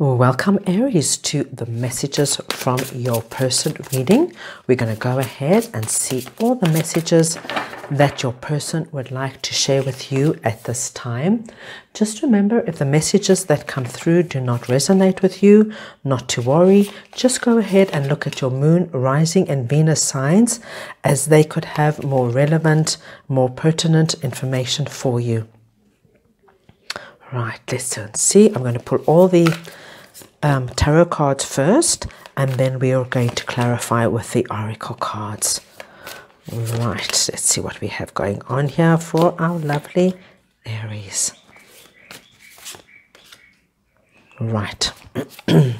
Welcome, Aries, to the messages from your person reading. We're going to go ahead and see all the messages that your person would like to share with you at this time. Just remember if the messages that come through do not resonate with you, not to worry. Just go ahead and look at your moon, rising, and Venus signs as they could have more relevant, more pertinent information for you. Right, listen. See, I'm going to pull all the um, tarot cards first, and then we are going to clarify with the oracle cards. Right, let's see what we have going on here for our lovely Aries. Right.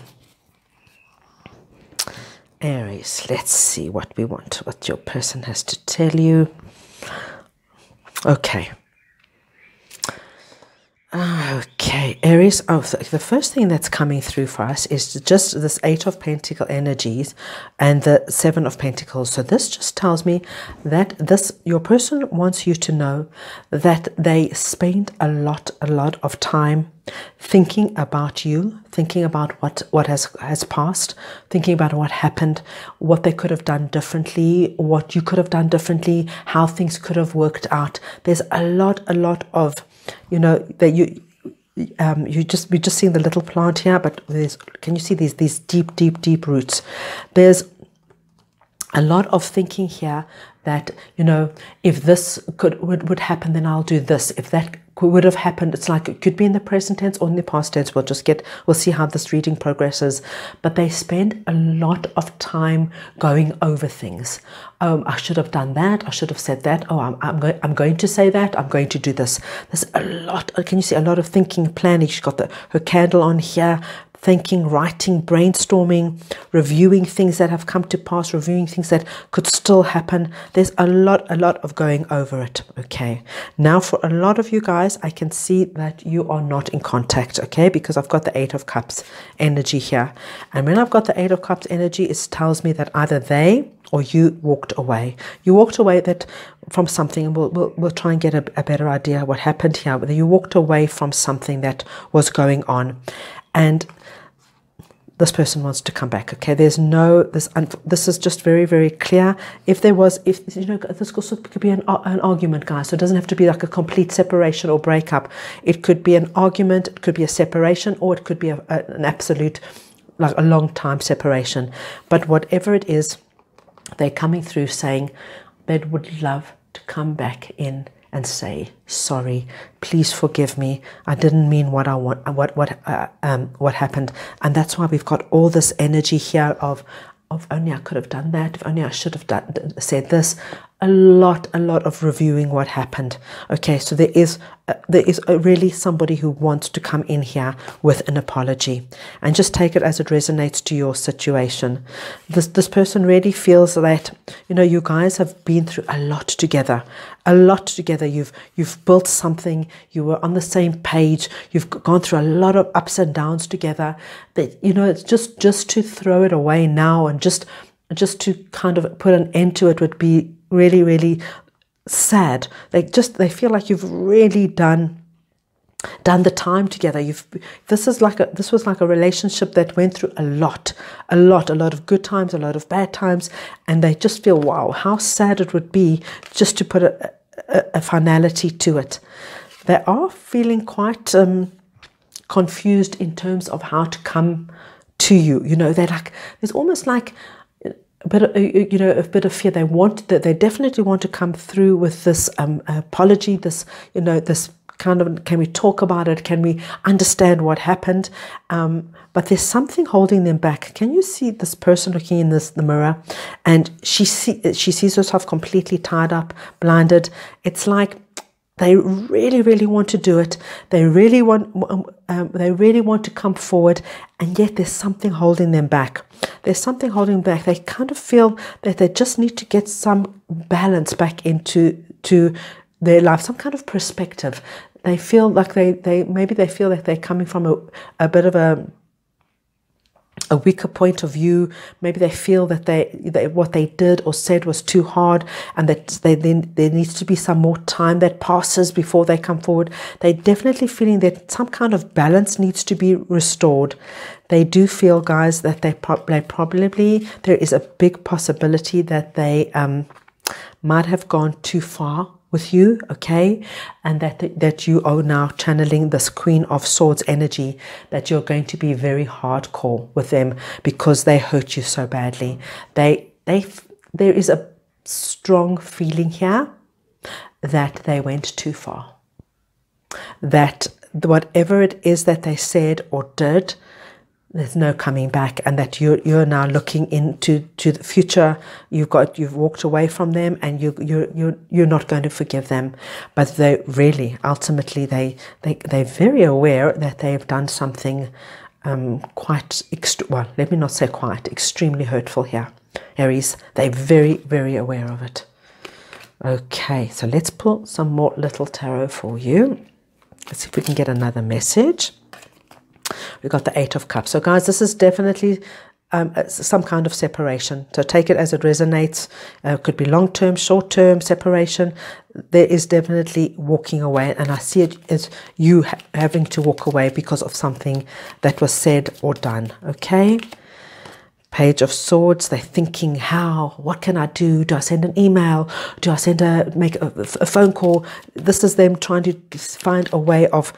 Aries, let's see what we want, what your person has to tell you. Okay. Aries. Oh, the first thing that's coming through for us is just this Eight of Pentacle energies and the Seven of Pentacles. So this just tells me that this your person wants you to know that they spend a lot, a lot of time thinking about you, thinking about what what has has passed, thinking about what happened, what they could have done differently, what you could have done differently, how things could have worked out. There's a lot, a lot of you know that you um, you just we're just seeing the little plant here, but there's can you see these these deep, deep, deep roots? There's a lot of thinking here that you know if this could would, would happen then i'll do this. If that would have happened it's like it could be in the present tense or in the past tense. We'll just get we'll see how this reading progresses. But they spend a lot of time going over things. Um, i should have done that. I should have said that. Oh i'm, I'm, go- I'm going to say that. I'm going to do this. There's a lot can you see a lot of thinking planning. She's got the her candle on here thinking, writing, brainstorming, reviewing things that have come to pass, reviewing things that could still happen. There's a lot, a lot of going over it. Okay. Now, for a lot of you guys, I can see that you are not in contact. Okay. Because I've got the Eight of Cups energy here. And when I've got the Eight of Cups energy, it tells me that either they or you walked away. You walked away that from something, and we'll, we'll, we'll try and get a, a better idea what happened here. Whether you walked away from something that was going on. And this person wants to come back. Okay, there's no this. This is just very very clear. If there was, if you know, this also could be an, an argument, guys. So it doesn't have to be like a complete separation or breakup. It could be an argument. It could be a separation, or it could be a, a, an absolute, like a long time separation. But whatever it is, they're coming through saying they would love to come back in and say sorry please forgive me. I didn't mean what i want what what uh, um, what happened. And that's why we've got all this energy here of of only i could have done that if only i should have done, said this a lot a lot of reviewing what happened. Okay so there is uh, there is really somebody who wants to come in here with an apology. And just take it as it resonates to your situation. This this person really feels that you know you guys have been through a lot together. A lot together. You've you've built something. You were on the same page. You've gone through a lot of ups and downs together. That you know it's just just to throw it away now and just just to kind of put an end to it would be really, really sad. They just they feel like you've really done done the time together. You've this is like a this was like a relationship that went through a lot a lot a lot of good times a lot of bad times and they just feel wow how sad it would be just to put a, a, a finality to it. They are feeling quite um, confused in terms of how to come to you. You know they're like there's almost like bit of, you know a bit of fear. They want that they definitely want to come through with this um, apology this you know this kind of can we talk about it? Can we understand what happened? Um, but there's something holding them back. Can you see this person looking in this the mirror? And she see, she sees herself completely tied up blinded. It's like they really, really want to do it. They really want, um, um, they really want to come forward, and yet there's something holding them back. There's something holding back. They kind of feel that they just need to get some balance back into to their life, some kind of perspective. They feel like they, they maybe they feel like they're coming from a, a bit of a a weaker point of view. Maybe they feel that they, they, what they did or said was too hard, and that they then there needs to be some more time that passes before they come forward. They're definitely feeling that some kind of balance needs to be restored. They do feel, guys, that they, they probably there is a big possibility that they um, might have gone too far with you, okay? And that that you are now channeling this Queen of Swords energy, that you're going to be very hardcore with them because they hurt you so badly. They they there is a strong feeling here that they went too far. That whatever it is that they said or did, there's no coming back and that you're you're now looking into to the future. You've got you've walked away from them and you you're, you're you're not going to forgive them. But they really ultimately they they they're very aware that they've done something um, quite extra well let me not say quite extremely hurtful here. Aries they're very very aware of it. Okay so let's pull some more little tarot for you. Let's see if we can get another message we got the Eight of Cups. So, guys, this is definitely um, some kind of separation. So take it as it resonates. Uh, could be long term, short term separation. There is definitely walking away, and I see it as you ha having to walk away because of something that was said or done. Okay. Page of Swords. They're thinking, how? What can I do? Do I send an email? Do I send a make a, a phone call? This is them trying to find a way of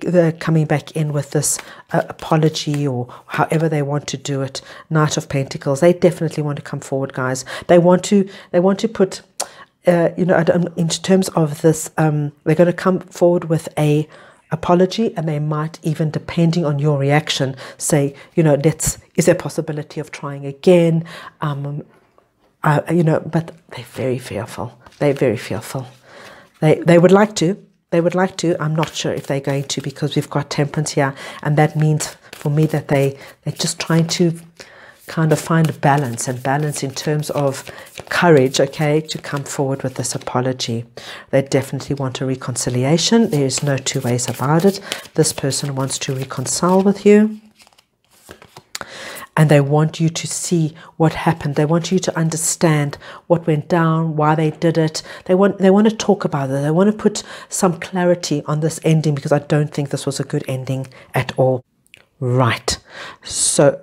they're coming back in with this uh, apology or however they want to do it knight of pentacles. They definitely want to come forward guys. They want to they want to put uh, you know in terms of this um, they're going to come forward with a apology and they might even depending on your reaction say you know let's is there a possibility of trying again? Um, uh, you know but they're very fearful. They're very fearful. They they would like to they would like to. I'm not sure if they're going to because we've got temperance here, and that means for me that they they're just trying to kind of find a balance and balance in terms of courage, okay, to come forward with this apology. They definitely want a reconciliation. There is no two ways about it. This person wants to reconcile with you and they want you to see what happened. They want you to understand what went down, why they did it. They want they want to talk about it. They want to put some clarity on this ending because I don't think this was a good ending at all. Right. So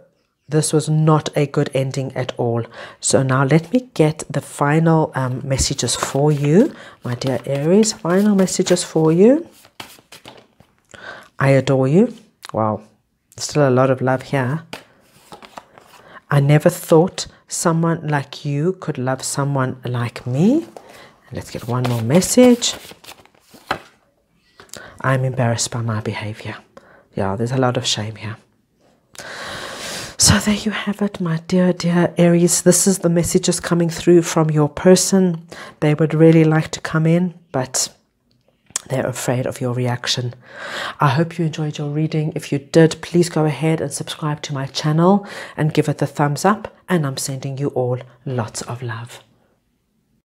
this was not a good ending at all. So now let me get the final um, messages for you, my dear Aries. Final messages for you. I adore you. Wow. Still a lot of love here. I never thought someone like you could love someone like me. Let's get one more message. I'm embarrassed by my behavior. Yeah, there's a lot of shame here. So there you have it, my dear, dear Aries. This is the messages coming through from your person. They would really like to come in, but they're afraid of your reaction. I hope you enjoyed your reading. If you did, please go ahead and subscribe to my channel and give it a thumbs up. And I'm sending you all lots of love.